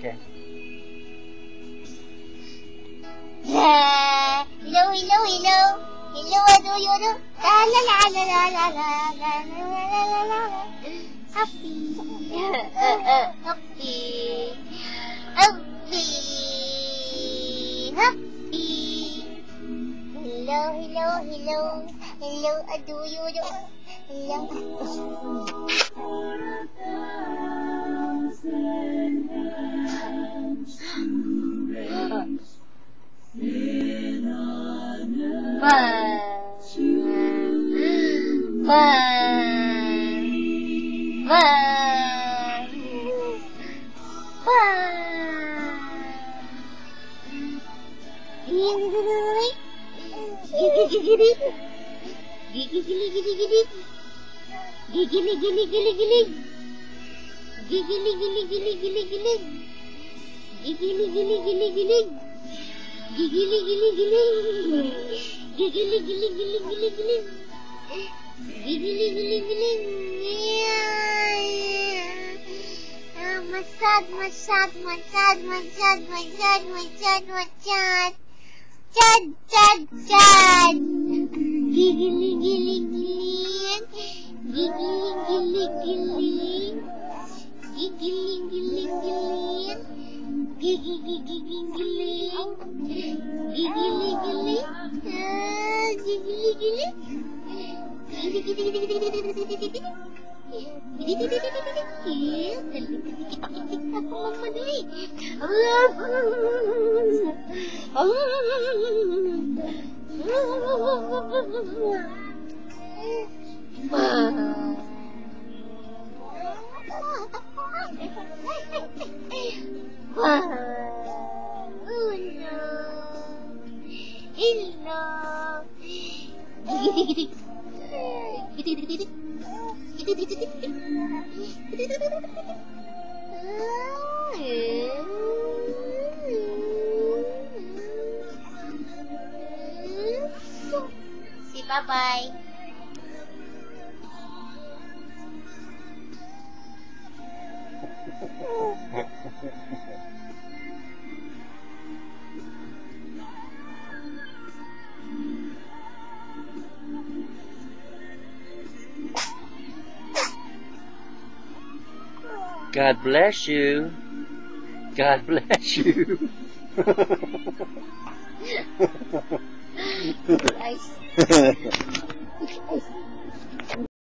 Okay. Hello, hello, hello. Hello, ano yun? La, la, la, la, la, la, la, la, la, la, la, la. Happy. Happy. Happy. Happy. Hello, hello, hello. Hello, ano yun? Hello. one, one, one, one. Giggle, giggle, giggle, giggle, giggle. Giggly, giggly, giggly, giggly. Giggly, giggly, giggly, giggly, giggly. Giggly, giggly, giggly, giggly. Giggly, giggly, giggly. Giggly, giggly, giggly, giggly, giggly. Giggly, giggly, giggly. Massage, massage, massage, massage, massage, massage, massage. Chad, chad, chad. Giggly, giggly, giggly. Giggly, giggly, giggly. Giggly, giggly, giggly. Giggly, giggly, giggly. Wow. Say bye-bye. God bless you. God bless you. Ice. Ice.